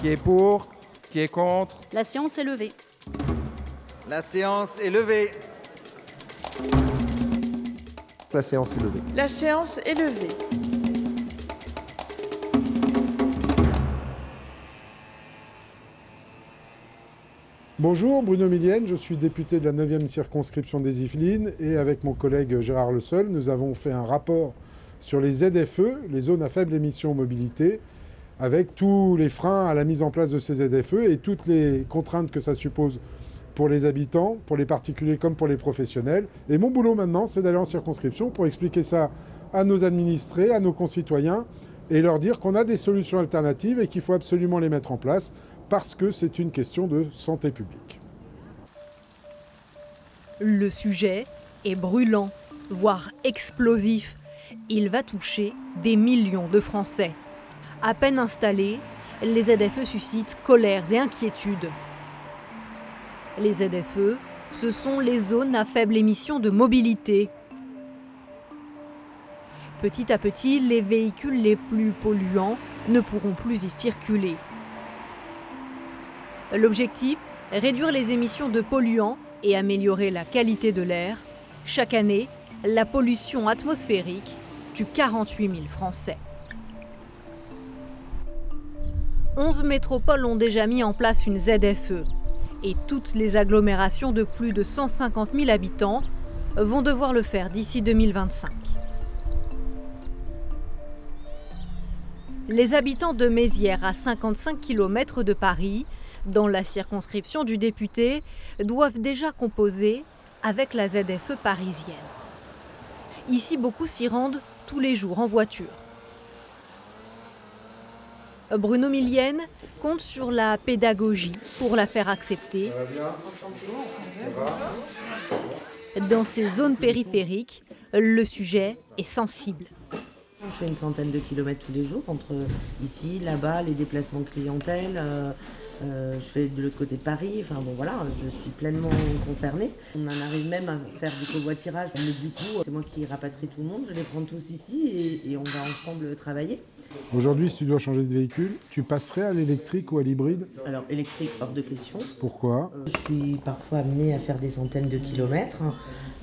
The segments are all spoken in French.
Qui est pour Qui est contre? La séance est levée. La séance est levée. La séance est levée. La séance est levée. Bonjour, Bruno Millienne, je suis député de la 9e circonscription des Yvelines et avec mon collègue Gérard Le Seul, nous avons fait un rapport sur les ZFE, les zones à faible émission mobilité, avec tous les freins à la mise en place de ces ZFE et toutes les contraintes que ça suppose pour les habitants, pour les particuliers comme pour les professionnels. Et mon boulot maintenant, c'est d'aller en circonscription pour expliquer ça à nos administrés, à nos concitoyens, et leur dire qu'on a des solutions alternatives et qu'il faut absolument les mettre en place parce que c'est une question de santé publique. Le sujet est brûlant, voire explosif. Il va toucher des millions de Français. À peine installés, les ZFE suscitent colères et inquiétudes. Les ZFE, ce sont les zones à faible émission de mobilité. Petit à petit, les véhicules les plus polluants ne pourront plus y circuler. L'objectif Réduire les émissions de polluants et améliorer la qualité de l'air. Chaque année, la pollution atmosphérique tue 48 000 Français. 11 métropoles ont déjà mis en place une ZFE et toutes les agglomérations de plus de 150 000 habitants vont devoir le faire d'ici 2025. Les habitants de Mézières, à 55 km de Paris, dans la circonscription du député, doivent déjà composer avec la ZFE parisienne. Ici, beaucoup s'y rendent tous les jours en voiture. Bruno Millienne compte sur la pédagogie pour la faire accepter. Dans ces zones périphériques, le sujet est sensible. Je fais une centaine de kilomètres tous les jours entre ici, là-bas, les déplacements clientèle. euh, je fais de l'autre côté de Paris. Enfin bon, voilà, je suis pleinement concernée. On en arrive même à faire du covoiturage. Mais du coup, c'est moi qui rapatrie tout le monde. Je les prends tous ici et, et on va ensemble travailler. Aujourd'hui, si tu dois changer de véhicule, tu passerais à l'électrique ou à l'hybride? Alors, électrique, hors de question. Pourquoi? Euh, Je suis parfois amenée à faire des centaines de kilomètres.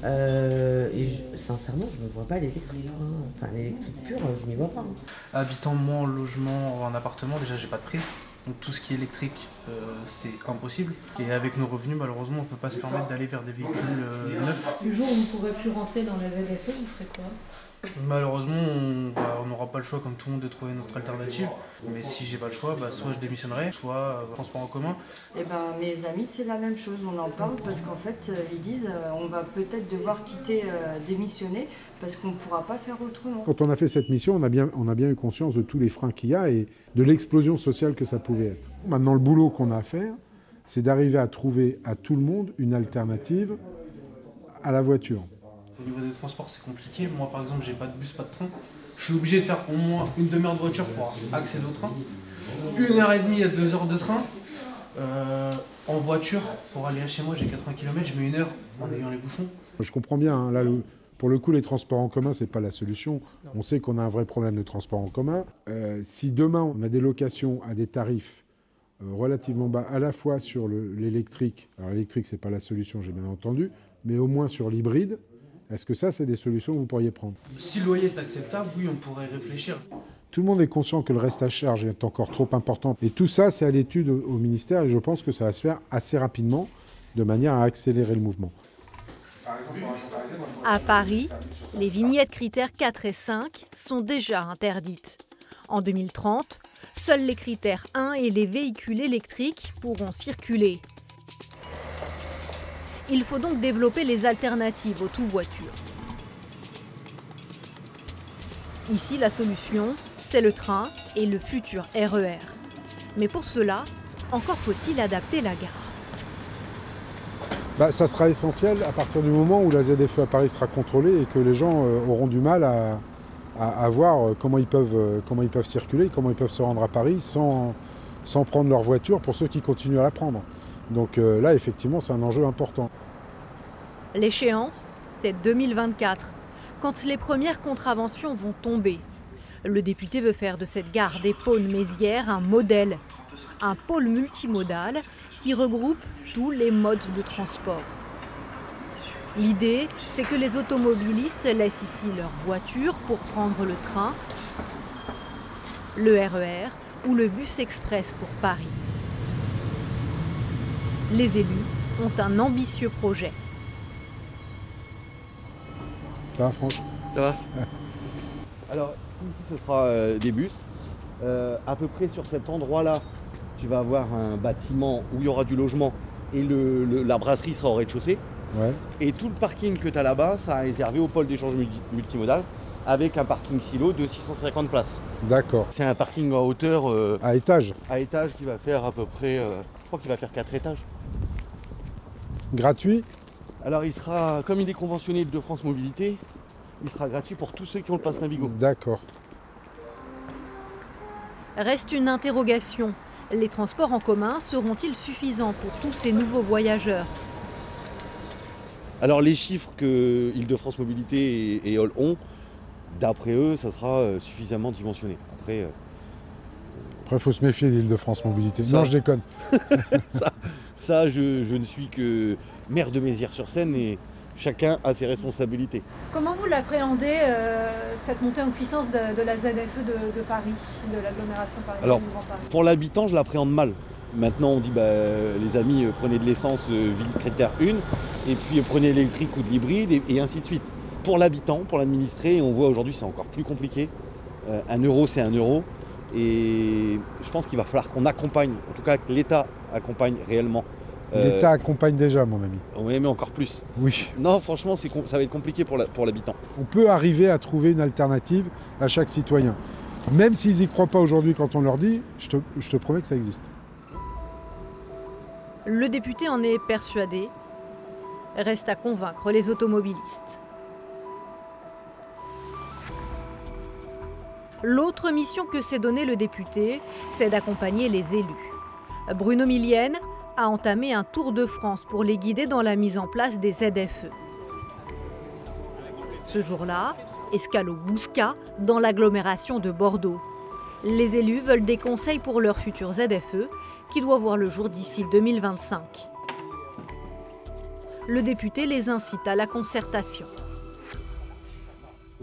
euh, et je- sincèrement, je ne me vois pas l'électrique. hein. Enfin, l'électrique pure, je m'y vois pas. hein. Habitant moi en logement, en appartement, déjà j'ai pas de prise. Donc tout ce qui est électrique, euh, c'est impossible. Et avec nos revenus, malheureusement, on peut pas se permettre d'aller vers des véhicules euh, neufs. Le jour où vous ne pourrez plus rentrer dans la ZFE, vous ferez quoi? Malheureusement, on n'aura pas le choix, comme tout le monde, de trouver notre alternative. Mais si j'ai pas le choix, bah, soit je démissionnerai, soit euh, transport en commun. Eh ben, mes amis, c'est la même chose. On en parle parce qu'en fait, euh, ils disent euh, on va peut-être devoir quitter, euh, démissionner parce qu'on ne pourra pas faire autrement. Quand on a fait cette mission, on a, bien, on a bien eu conscience de tous les freins qu'il y a et de l'explosion sociale que ça pouvait être. Maintenant, le boulot qu'on a à faire, c'est d'arriver à trouver à tout le monde une alternative à la voiture. Au niveau des transports, c'est compliqué. Moi, par exemple, j'ai pas de bus, pas de train. Je suis obligé de faire au moins une demi-heure de voiture pour accéder au train. Une heure et demie à deux heures de train. Euh, en voiture, pour aller chez moi, j'ai 80 km, je mets une heure en ayant les bouchons. Je comprends bien, hein, là, le- pour le coup, les transports en commun, c'est pas la solution. On sait qu'on a un vrai problème de transport en commun. Euh, si demain, on a des locations à des tarifs euh, relativement bas, à la fois sur le- l'électrique, alors l'électrique, c'est pas la solution, j'ai bien entendu, mais au moins sur l'hybride, est-ce que ça, c'est des solutions que vous pourriez prendre? Si le loyer est acceptable, oui, on pourrait réfléchir. Tout le monde est conscient que le reste à charge est encore trop important. Et tout ça, c'est à l'étude au ministère et je pense que ça va se faire assez rapidement de manière à accélérer le mouvement. À Paris, les vignettes critères 4 et 5 sont déjà interdites. En 2030, seuls les critères 1 et les véhicules électriques pourront circuler. Il faut donc développer les alternatives aux tout-voitures. Ici, la solution, c'est le train et le futur RER. Mais pour cela, encore faut-il adapter la gare. Bah, ça sera essentiel à partir du moment où la ZFE à Paris sera contrôlée et que les gens euh, auront du mal à, voir euh, comment ils, peuvent, euh, comment ils peuvent circuler, comment ils peuvent se rendre à Paris sans, prendre leur voiture pour ceux qui continuent à la prendre. Donc là, effectivement, c'est un enjeu important. L'échéance, c'est 2024, quand les premières contraventions vont tomber. Le député veut faire de cette gare des Pônes-Mézières un modèle un pôle multimodal qui regroupe tous les modes de transport. L'idée, c'est que les automobilistes laissent ici leur voiture pour prendre le train, le RER ou le bus express pour Paris. Les élus ont un ambitieux projet. Ça va, Franck Ça va Alors, ici, ce sera euh, des bus. Euh, à peu près sur cet endroit-là, tu vas avoir un bâtiment où il y aura du logement et le- le- la brasserie sera au rez-de-chaussée. Ouais. Et tout le parking que tu as là-bas sera réservé au pôle d'échange multi- multimodal avec un parking silo de 650 places. D'accord. C'est un parking en hauteur euh, À étage, à étage qui va faire à peu près, euh, je crois qu'il va faire 4 étages. gratuit? Alors il sera, comme il est conventionné de France Mobilité, il sera gratuit pour tous ceux qui ont le pass Navigo. D'accord. Reste une interrogation. Les transports en commun seront-ils suffisants pour tous ces nouveaux voyageurs? Alors les chiffres que Île-de-France Mobilité et, Hall ont, d'après eux, ça sera euh, suffisamment dimensionné. Après, euh, Après, il faut se méfier d'Île-de-France Mobilité. Ça- Non, je déconne. ça, je, je ne suis que maire de Mézières-sur-Seine et chacun a ses responsabilités. Comment vous l'appréhendez, euh, cette montée en puissance de, de la ZFE de, de Paris, de l'agglomération parisienne Alors, du Grand Paris? Pour l'habitant, je l'appréhende mal. Maintenant, on dit, bah, les amis, euh, prenez de l'essence euh, ville critère 1, et puis euh, prenez l'électrique ou de l'hybride, et, et ainsi de suite. Pour l'habitant, pour l'administré, on voit aujourd'hui, c'est encore plus compliqué. Un euro, c'est un euro. Et je pense qu'il va falloir qu'on accompagne, en tout cas que l'État accompagne réellement. Euh, L'État accompagne déjà, mon ami. Oui, mais encore plus. Oui. Non, franchement, ça va être compliqué pour l'habitant. On peut arriver à trouver une alternative à chaque citoyen. Même s'ils n'y croient pas aujourd'hui quand on leur dit, je te, je te promets que ça existe. Le député en est persuadé. Reste à convaincre les automobilistes. L'autre mission que s'est donnée le député, c'est d'accompagner les élus. Bruno Millienne a entamé un tour de France pour les guider dans la mise en place des ZFE. Ce jour-là, escale au Bouscat, dans l'agglomération de Bordeaux. Les élus veulent des conseils pour leur futur ZFE qui doit voir le jour d'ici 2025. Le député les incite à la concertation.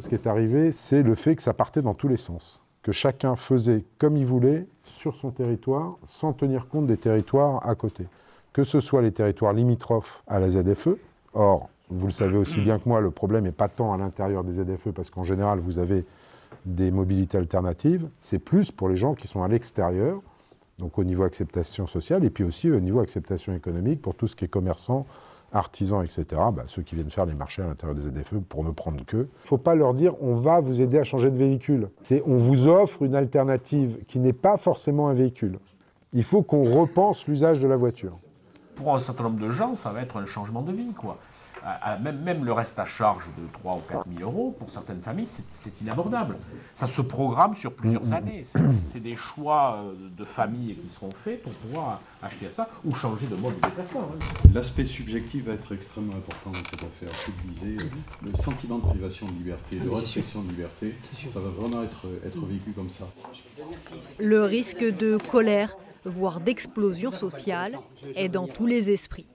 Ce qui est arrivé, c'est le fait que ça partait dans tous les sens. Que chacun faisait comme il voulait sur son territoire sans tenir compte des territoires à côté. Que ce soit les territoires limitrophes à la ZFE. Or, vous le savez aussi bien que moi, le problème n'est pas tant à l'intérieur des ZFE parce qu'en général, vous avez des mobilités alternatives. C'est plus pour les gens qui sont à l'extérieur, donc au niveau acceptation sociale et puis aussi au niveau acceptation économique pour tout ce qui est commerçant, artisans, etc., bah, ceux qui viennent faire les marchés à l'intérieur des ZFE pour ne prendre que. Il ne faut pas leur dire on va vous aider à changer de véhicule. C'est on vous offre une alternative qui n'est pas forcément un véhicule. Il faut qu'on repense l'usage de la voiture. Pour un certain nombre de gens, ça va être un changement de vie. Quoi. À- à- même, même le reste à charge de 3 ou 4 000 euros, pour certaines familles, c'est- inabordable. Ça se programme sur plusieurs années. C'est des choix euh, de famille qui seront faits pour pouvoir acheter ça ou changer de mode de déplacement. hein. L'aspect subjectif va être extrêmement important dans cette affaire. De viser euh, le sentiment de privation de liberté, de restriction de liberté. Ça va vraiment être, être vécu comme ça. Le risque de colère, voire d'explosion sociale, est dans tous les esprits.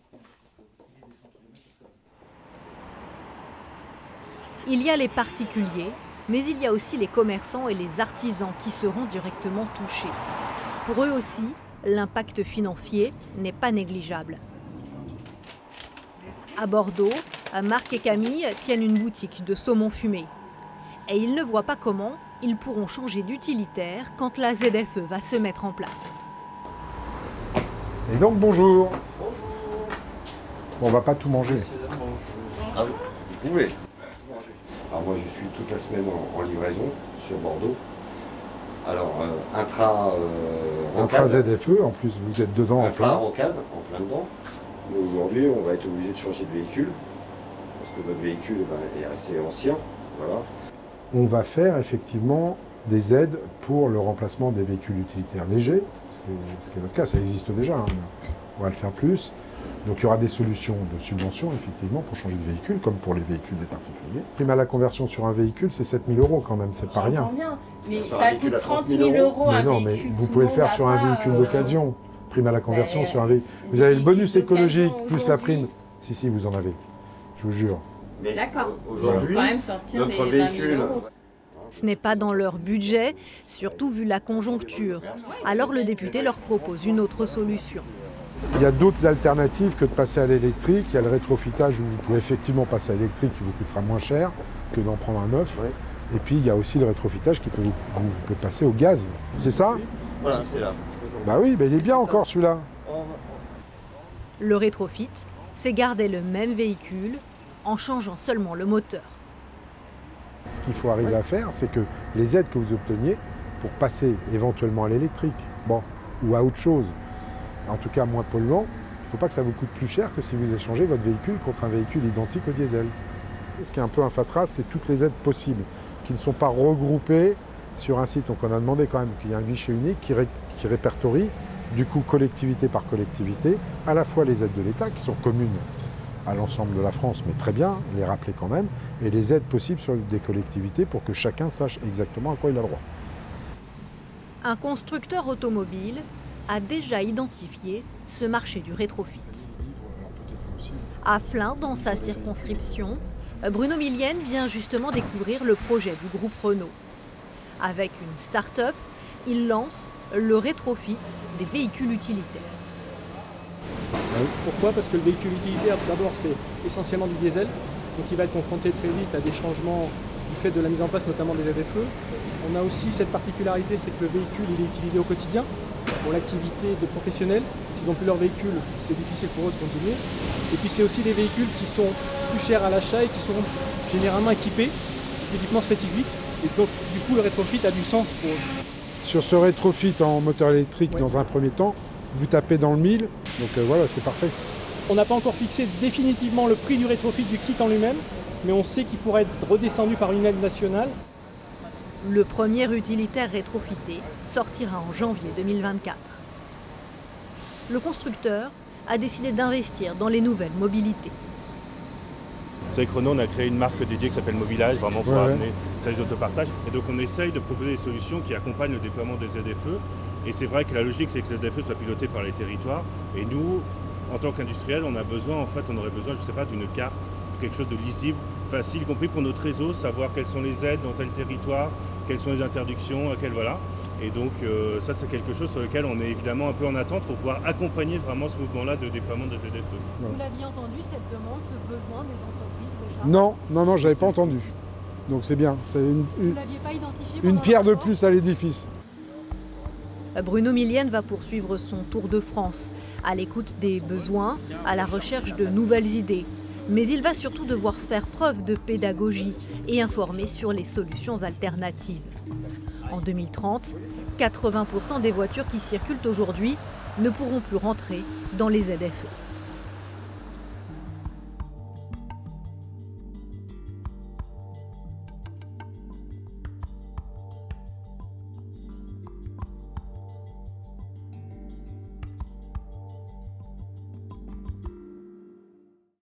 Il y a les particuliers, mais il y a aussi les commerçants et les artisans qui seront directement touchés. Pour eux aussi, l'impact financier n'est pas négligeable. À Bordeaux, Marc et Camille tiennent une boutique de saumon fumé. Et ils ne voient pas comment ils pourront changer d'utilitaire quand la ZFE va se mettre en place. Et donc bonjour. Bon, on va pas tout manger. Ah oui, vous pouvez. Alors moi je suis toute la semaine en, en livraison sur Bordeaux. Alors euh, intra euh, Intra. ZFE, en plus vous êtes dedans en plein. rocade, en plein dedans. Mais aujourd'hui on va être obligé de changer de véhicule. Parce que notre véhicule eh ben, est assez ancien. Voilà. On va faire effectivement des aides pour le remplacement des véhicules utilitaires légers, ce qui est, ce qui est notre cas, ça existe déjà, hein, on va le faire plus. Donc il y aura des solutions de subvention, effectivement, pour changer de véhicule, comme pour les véhicules des particuliers. Prime à la conversion sur un véhicule, c'est 7 000 euros quand même, c'est pas rien. Bien, mais ça coûte à 30 30 000 000 euros Mais un non, mais vous pouvez le faire sur un véhicule euh, d'occasion. Prime à la conversion sur un véhicule. Vous avez le bonus écologique plus la prime. Si, si, vous en avez. Je vous jure. Mais D'accord. aujourd'hui, Il faut quand même sortir notre les 20 000 véhicule, euros. Ce n'est pas dans leur budget, surtout vu la conjoncture. Alors le député leur propose une autre solution. Il y a d'autres alternatives que de passer à l'électrique. Il y a le rétrofitage où vous pouvez effectivement passer à l'électrique qui vous coûtera moins cher que d'en prendre un neuf. Et puis il y a aussi le rétrofitage qui peut vous, vous pouvez passer au gaz. C'est ça? Voilà, c'est là. Bah oui, mais il est bien encore celui-là. Le rétrofit, c'est garder le même véhicule en changeant seulement le moteur. Ce qu'il faut arriver à faire, c'est que les aides que vous obteniez pour passer éventuellement à l'électrique, bon, ou à autre chose, en tout cas moins polluant, il ne faut pas que ça vous coûte plus cher que si vous échangez votre véhicule contre un véhicule identique au diesel. Ce qui est un peu un fatras, c'est toutes les aides possibles qui ne sont pas regroupées sur un site. Donc on a demandé quand même qu'il y ait un guichet unique qui, ré- qui répertorie, du coup collectivité par collectivité, à la fois les aides de l'État qui sont communes à l'ensemble de la France, mais très bien, les rappeler quand même, et les aides possibles sur des collectivités pour que chacun sache exactement à quoi il a droit. Un constructeur automobile a déjà identifié ce marché du rétrofit. À Flins, dans sa circonscription, Bruno Millienne vient justement découvrir le projet du groupe Renault. Avec une start-up, il lance le rétrofit des véhicules utilitaires. Pourquoi? Parce que le véhicule utilitaire, d'abord, c'est essentiellement du diesel, donc il va être confronté très vite à des changements du fait de la mise en place notamment des ZFE. On a aussi cette particularité, c'est que le véhicule il est utilisé au quotidien pour l'activité de professionnels. S'ils n'ont plus leur véhicule, c'est difficile pour eux de continuer. Et puis c'est aussi des véhicules qui sont plus chers à l'achat et qui seront généralement équipés d'équipements spécifiques. Et donc du coup le rétrofit a du sens pour eux. Sur ce rétrofit en moteur électrique, dans un premier temps, vous tapez dans le mille, donc euh, voilà, c'est parfait. On n'a pas encore fixé définitivement le prix du rétrofit du kit en lui-même, mais on sait qu'il pourrait être redescendu par une aide nationale. Le premier utilitaire rétrofité sortira en janvier 2024. Le constructeur a décidé d'investir dans les nouvelles mobilités. Vous savez que Renault, on a créé une marque dédiée qui s'appelle Mobilage, vraiment pour Ouais, ouais. amener le service d'autopartage. Et donc on essaye de proposer des solutions qui accompagnent le déploiement des ZFE. Et c'est vrai que la logique, c'est que ces ZFE soient pilotés par les territoires. Et nous, en tant qu'industriels, on a besoin, en fait, on aurait besoin, je ne sais pas, d'une carte, quelque chose de lisible, facile, y compris pour notre réseau, savoir quelles sont les aides dans tel territoire, quelles sont les interdictions, quelles voilà. Et donc euh, ça, c'est quelque chose sur lequel on est évidemment un peu en attente pour pouvoir accompagner vraiment ce mouvement-là de déploiement des ZFE. Vous l'aviez entendu, cette demande, ce besoin des entreprises déjà? Non, non, non, j'avais pas entendu. Donc c'est bien, c'est une, Vous une- l'aviez pas identifié une pierre de plus à l'édifice. Bruno Millienne va poursuivre son tour de France, à l'écoute des besoins, à la recherche de nouvelles idées. Mais il va surtout devoir faire preuve de pédagogie et informer sur les solutions alternatives. En 2030, 80% des voitures qui circulent aujourd'hui ne pourront plus rentrer dans les ZFE.